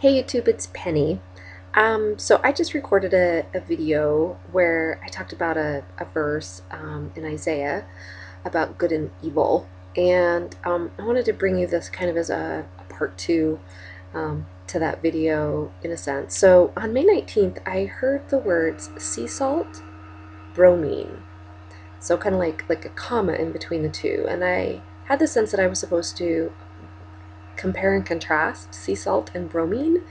Hey YouTube, it's Penny. Um, so I just recorded a, a, video where I talked about a, a verse um, in Isaiah about good and evil, and um, I wanted to bring you this kind of as a, a part two um, to that video in a sense. So on May 19th, I heard the words sea salt, bromine. So kind of like like a comma in between the two, and I had the sense that I was supposed to compare and contrast sea salt and bromine.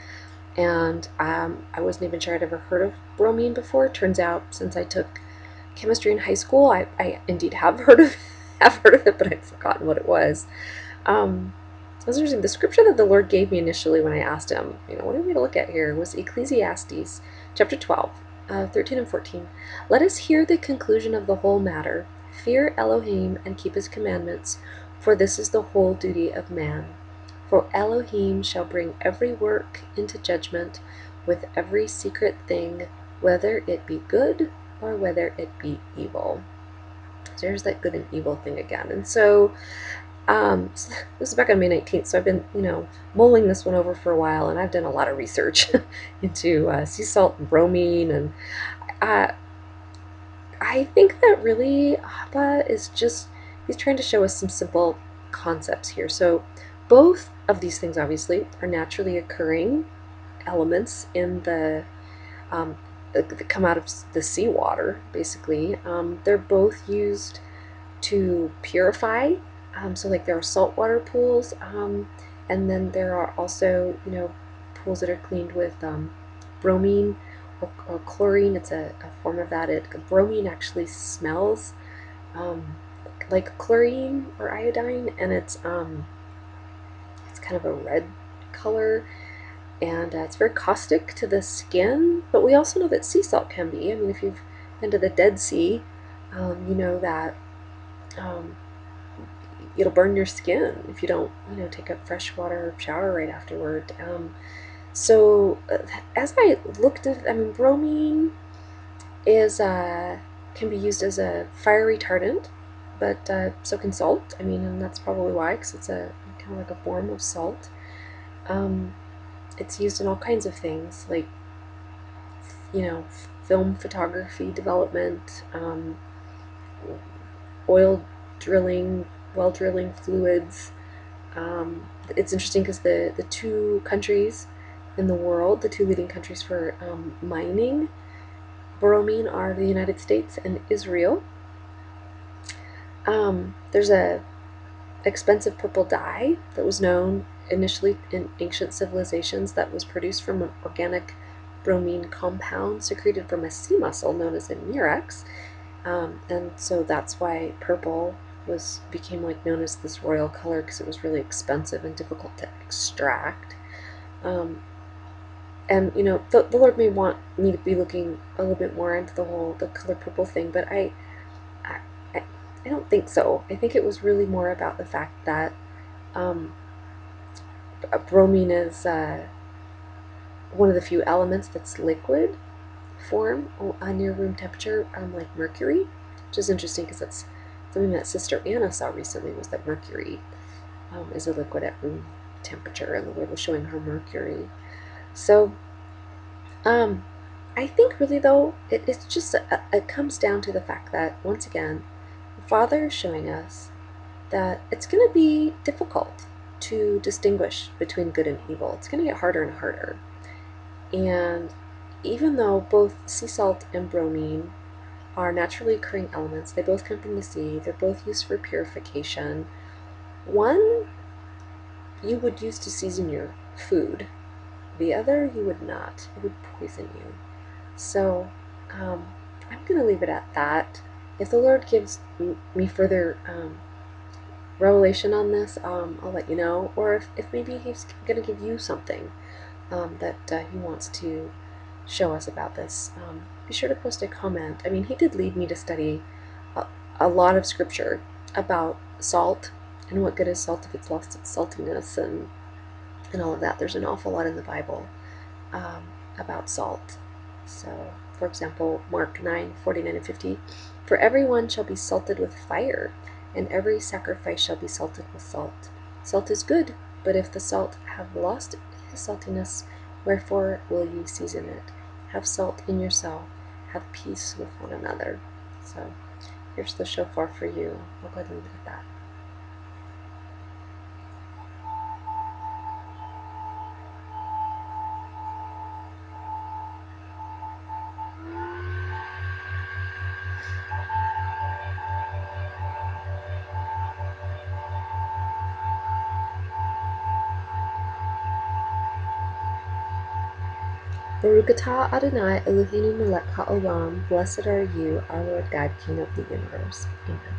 And um, I wasn't even sure I'd ever heard of bromine before. Turns out, since I took chemistry in high school, I, I indeed have heard of have heard of it, but I'd forgotten what it was. Um, I was interesting. The scripture that the Lord gave me initially when I asked Him, you know, what are we to look at here, was Ecclesiastes chapter 12, uh, 13 and 14. Let us hear the conclusion of the whole matter. Fear Elohim and keep His commandments, for this is the whole duty of man. For Elohim shall bring every work into judgment with every secret thing, whether it be good or whether it be evil. There's that good and evil thing again. And so um, this is back on May 19th, so I've been, you know, mulling this one over for a while, and I've done a lot of research into uh, sea salt and bromine, and uh, I think that really Abba is just, he's trying to show us some simple concepts here. So both of these things, obviously, are naturally occurring elements in the um, that come out of the seawater, basically. Um, they're both used to purify. Um, so, like, there are saltwater pools, um, and then there are also, you know, pools that are cleaned with um, bromine or, or, chlorine. It's a, a, form of that. It bromine actually smells um, like chlorine or iodine, and it's um, kind of a red color and uh, it's very caustic to the skin but we also know that sea salt can be. I mean if you've been to the Dead Sea um, you know that um, it'll burn your skin if you don't you know take a freshwater shower right afterward. Um, so uh, as I looked at I mean bromine is uh, can be used as a fire retardant but uh, so can salt. I mean and that's probably why because it's a kind of like a form of salt. Um, it's used in all kinds of things, like, you know, film photography development, um, oil drilling, well drilling fluids. Um, it's interesting because the, the two countries in the world, the two leading countries for um, mining bromine are the United States and Israel. Um, there's a expensive purple dye that was known initially in ancient civilizations that was produced from an organic bromine compound secreted from a sea mussel known as a murex. Um, and so that's why purple was became like known as this royal color because it was really expensive and difficult to extract. Um, and you know, the, the Lord may want me to be looking a little bit more into the whole the color purple thing, but I I don't think so. I think it was really more about the fact that um, bromine is uh, one of the few elements that's liquid form uh, near room temperature, um, like mercury, which is interesting because that's something that Sister Anna saw recently was that mercury um, is a liquid at room temperature, and the Lord was showing her mercury. So, um, I think really though, it, it's just, a, it comes down to the fact that, once again, Father is showing us that it's going to be difficult to distinguish between good and evil. It's going to get harder and harder. And even though both sea salt and bromine are naturally occurring elements, they both come from the sea, they're both used for purification. One you would use to season your food, the other you would not. It would poison you. So um, I'm going to leave it at that if the Lord gives me further um, revelation on this, um, I'll let you know. Or if, if maybe He's going to give you something um, that uh, He wants to show us about this, um, be sure to post a comment. I mean, He did lead me to study a, a, lot of scripture about salt and what good is salt if it's lost its saltiness and and all of that. There's an awful lot in the Bible um, about salt. So, for example, Mark 9 49 and 50 for everyone shall be salted with fire, and every sacrifice shall be salted with salt. Salt is good, but if the salt have lost his saltiness, wherefore will ye season it? Have salt in yourself, have peace with one another. So here's the shofar for you. I'll go ahead and it at that. Baruch atah Adonai Eloheinu melech haolam. Blessed are you, our Lord God, King of the universe. Amen.